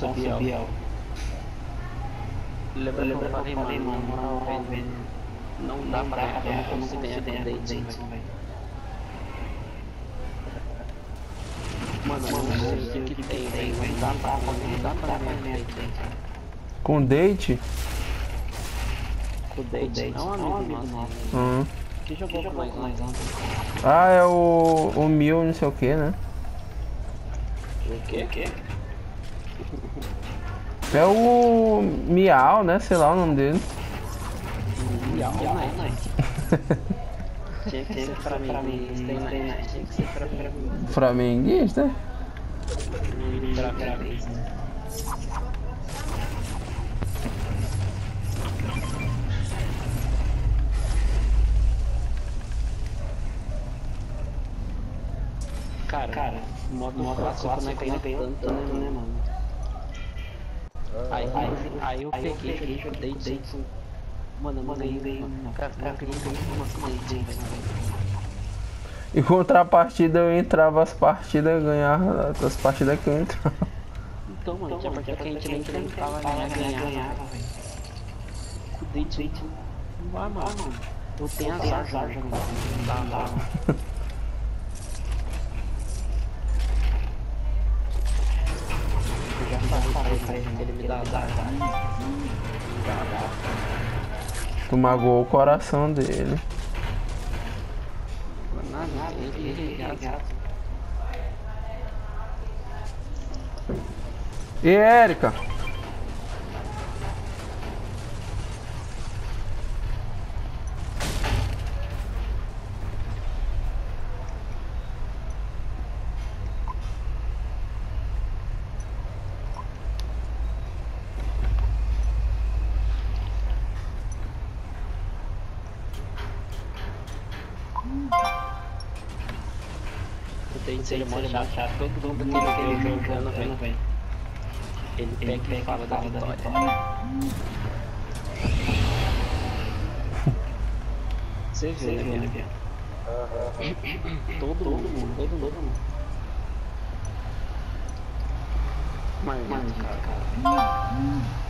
Nossa, Biel. Biel. Lembra, lembra eu falei, mano, moral, velho. Não dá pra ganhar, eu não consigo ganhar com date, velho. Mano, mano, o que tem, velho? Não dá pra não dá pra ganhar com date. Com date? Não, amigo, amigo nosso. Uhum. Que jogou que mais ontem? Ah, é o, o Mil não sei o que, né? O que? O que? É o Miau, né? Sei lá o nome dele. Miau, né? Tinha que ser flamenguista, né? Tinha que ser flamenguista. Flamenguista? Flamenguista. Cara, cara, modo, modo clássico, clássico não é tanto, tanto, né, mano? Aí, aí, aí eu peguei, joguei, dei, Mano, mano, aí veio. Cara, cara, aí, dei, em contrapartida eu entrava as partidas e ganhava as partidas que eu entrava. Então, mano, tinha partida que a gente nem tentava ganhar, ganhava, velho. O date, não vai, mano. Eu tenho azar, azar, já não dá, não dá. Tu magoou o coração dele. E Érica? Tem cerimônia muito chata, todo mundo que ele vê jogando, velho. Ele pega e fala da vitória. Você vê, né, Todo mundo, todo mundo. Mas, cara.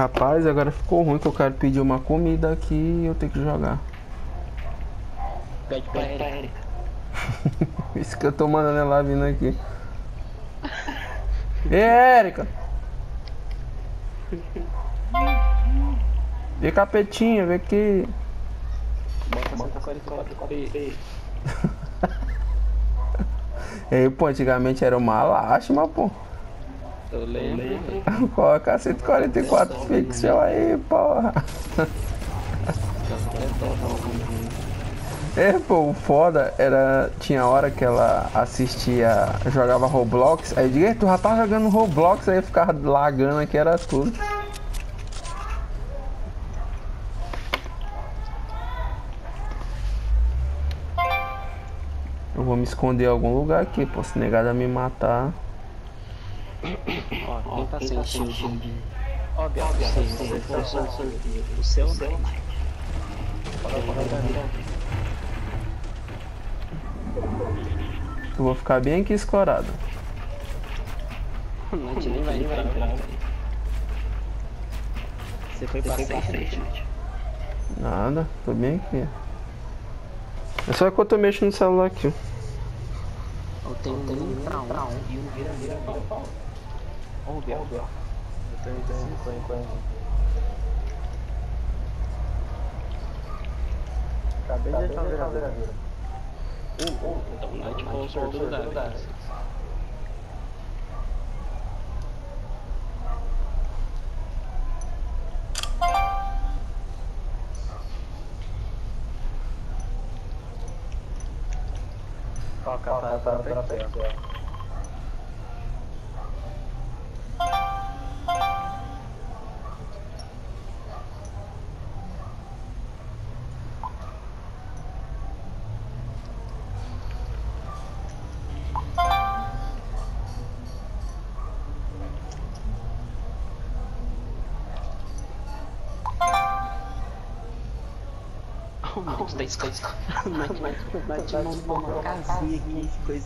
Rapaz, agora ficou ruim que eu quero pedir uma comida aqui e eu tenho que jogar. Pede pra Erika. Isso que eu tô mandando ela vindo aqui. Ei, Erika! E capetinha, vem aqui. Bota 44 Ei, pô, antigamente era uma lástima, pô. Eu lembro. Coloca 144 pixels aí, porra. É, pô, o foda era. Tinha hora que ela assistia, jogava Roblox, aí eu digo, tu já tá jogando Roblox, aí ficava lagando aqui, era tudo. Eu vou me esconder em algum lugar aqui, pô, se negada me matar. Ó, tá sem shield? Óbvio, óbvio, se for sorteio, o seu não. Eu vou ficar bem aqui escorado. Não, a gente nem vai entrar. Você foi pra frente, Nada, tô bem aqui. É só que eu tô mexendo no celular aqui. Eu tenho um pra um e um vira, Ó o Biel. Eu tenho 50 ainda. Acabei de deixar a viradeira. Uh, uh, então Night foi o sorteio da Toca a perto. Como nós tá escondido? Nós nós te montou uma casinha aqui, ficou.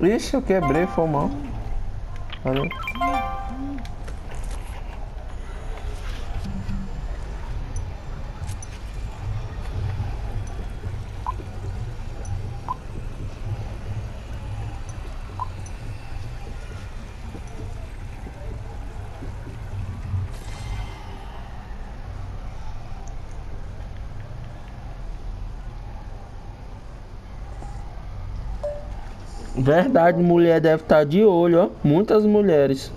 Ixi, eu quebrei, foi. Valeu. Verdade, mulher deve estar de olho, ó. Muitas mulheres.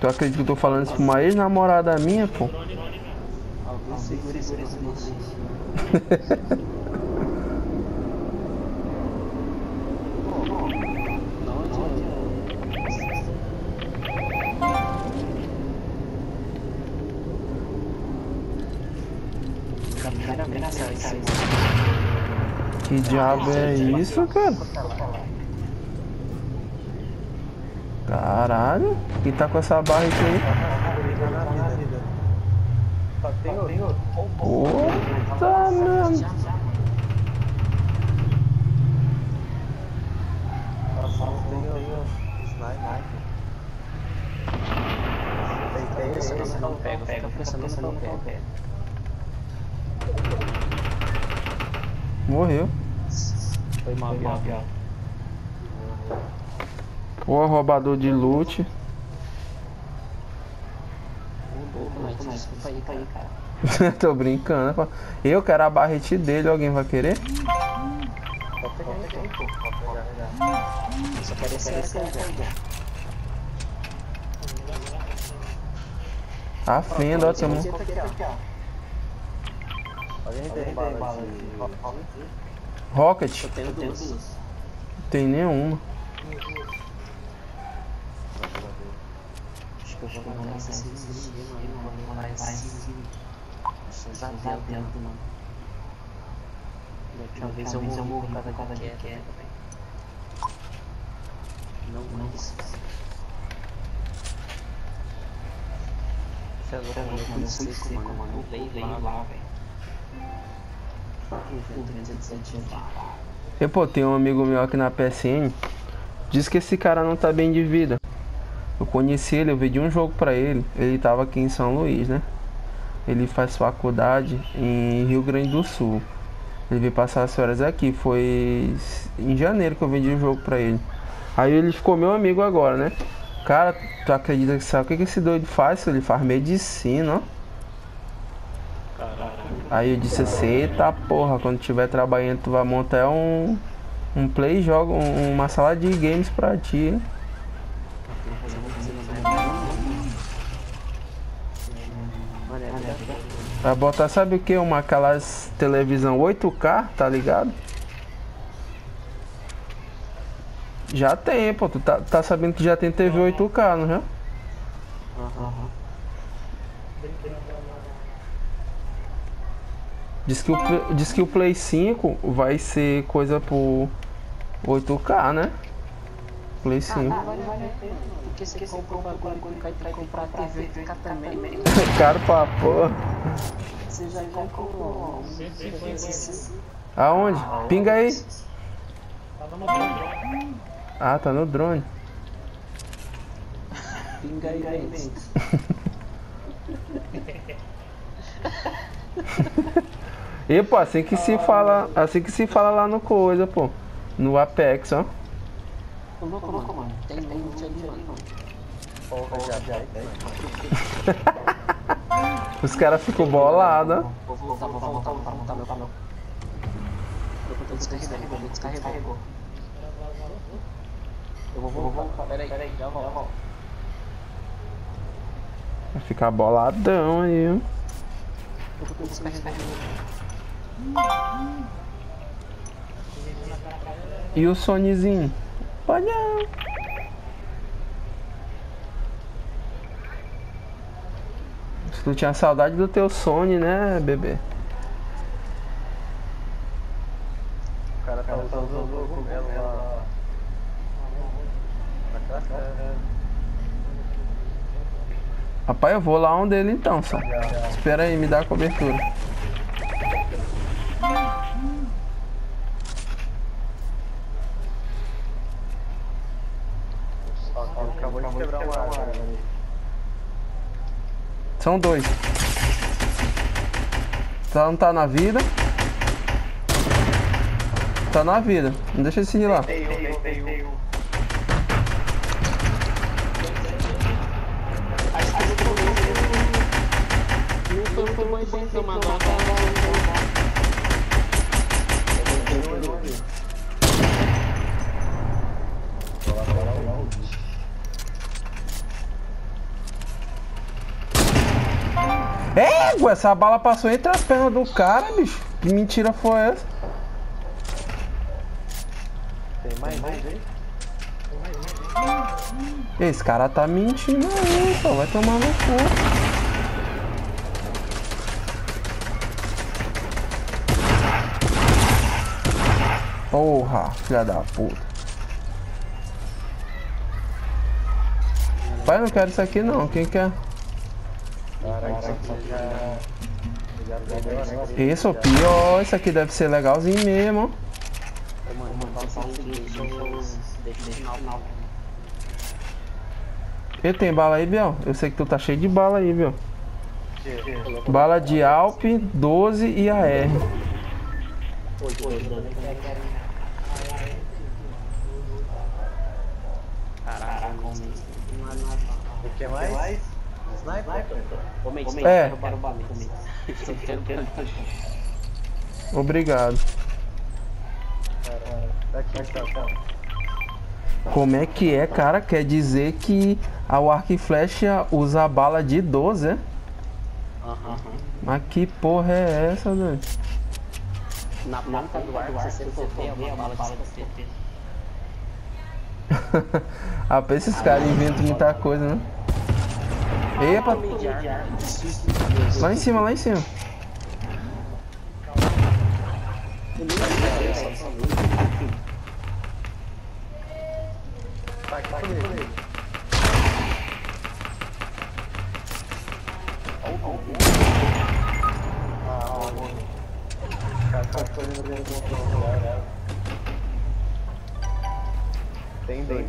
Tu acredita que eu tô falando isso pra uma ex-namorada minha, pô? Alguém segura esse Que diabo é isso, cara? Caralho, quem tá com essa barra aqui aí? Puta merda. Tem. não pega, pega, pega. Morreu. Foi mal, mal, mal. Pô, roubador de loot. Desculpa aí, aí, cara. Tô brincando, pô. Eu quero a barrete dele, alguém vai querer? Pode pegar, pegar. Eu só quero esse. A fenda, ó, tem um... Alguém tem bala de. Rocket. Eu tenho duas. Tem nenhuma. Acho que eu vou mandar essa mano. Vou mandar essa. Nossa, dentro, mano. Da última vez eu morri por causa de queda, velho. Não, não. Você é louco, Mano, eu fui seco, mano. Eu lei lá, velho. O 317 lá. E pô, tem um amigo meu aqui na PSN. Diz que esse cara não tá bem de vida. Eu conheci ele, eu vendi um jogo pra ele. Ele tava aqui em São Luís, né? Ele faz faculdade em Rio Grande do Sul. Ele veio passar as férias aqui. Foi em janeiro que eu vendi o jogo pra ele. Aí ele ficou meu amigo agora, né? Cara, tu acredita que sabe o que esse doido faz? Ele faz medicina, ó. Aí eu disse assim, eita porra, quando tiver trabalhando tu vai montar um, um play jogo, um- uma sala de games pra ti. Vai botar sabe o que? Uma aquelas televisão 8K, tá ligado? Já tem, pô, tu tá, tá sabendo que já tem TV 8K, não é? Diz que, o, Play- diz que o Play 5 vai ser coisa por 8K, né? Play 5. Porque você compra um bagulho quando cai pra comprar TV fica também. Caro pra porra. Você já compra um. Aonde? Pinga aí. Ah, tá no drone. Pinga aí, vem. E pô, assim que se fala, assim que se fala lá no coisa, pô. No Apex, ó. Ô, louco, louco, mano. Tem ali, mano. Porra, já tem, tem. Os caras ficam bolados, ó. Vou voltar, vou voltar, vou voltar, meu. Eu descarregou, descarregou. Eu vou voltar, peraí, peraí, já volto. Vai ficar boladão aí, ó. Eu tô descarregando. E o Sonyzinho? Olha. Tu tinha saudade do teu Sony, né, bebê? O cara tá usando o cogumelo lá. Rapaz, eu vou lá onde ele então, só. Espera aí, me dá a cobertura. Quebrar uma árvore. São dois. Tá, não tá na vida. Tá na vida. Não deixa ele se rilar. Tem um, tem um, tem um. Não É, ué, essa bala passou entre as pernas do cara, bicho. Que mentira foi essa? Tem mais, mais aí? Esse cara tá mentindo aí, só vai tomar no cu. Porra, filha da puta. Pai, eu não quero isso aqui não. Quem quer? Caraca, isso é pior. Isso aqui deve ser legalzinho mesmo. E tem bala aí, Biel? Eu sei que tu tá cheio de bala aí, Biel. Bala de Alp, 12 e AR. O que mais? Sniper? É. Obrigado. Como é que é, cara? Quer dizer que a arco e flecha usa a bala de 12, é? Mas que porra é essa, velho? Na ponta do arco, você ver, é uma bala de 70. ah, pra esses caras inventam muita coisa, né? Epa! Lá em cima, lá em cima. Tá aqui comigo. Ah, ó, ó. Cara, tá correndo dentro do outro lugar. Tem dois.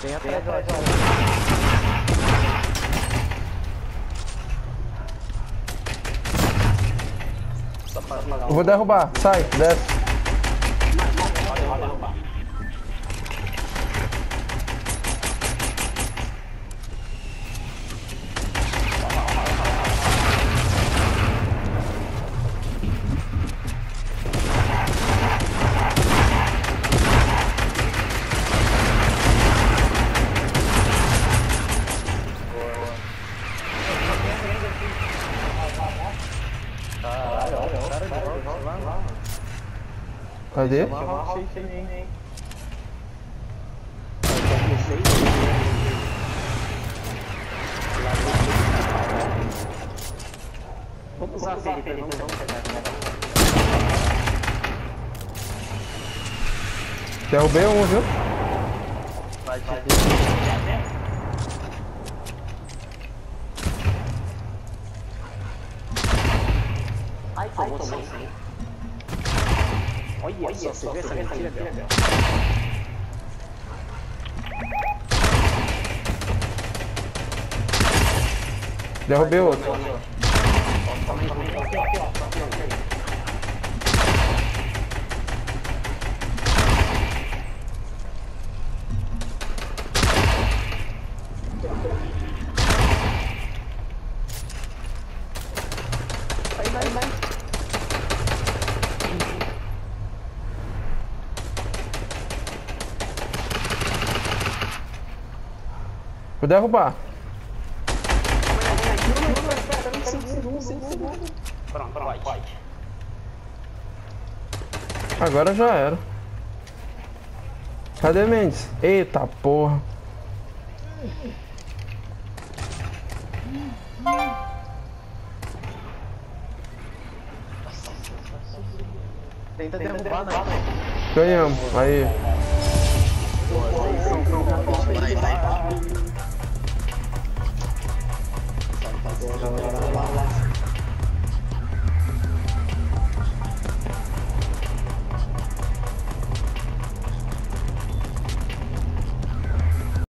Tem atrás da vou derrubar. Sai, desce. Cadê? Vamos usar a Felipe, vamos pegar. Derrubei um, viu? Vai te Ai, tomou Derrubei outro. Tomei, tomei. Derrubar. Pronto, pode. Agora já era. Cadê Mendes? Eita porra. Tenta derrubar, né? Ganhamos. Aí. Vai, vai. 我操我操我操我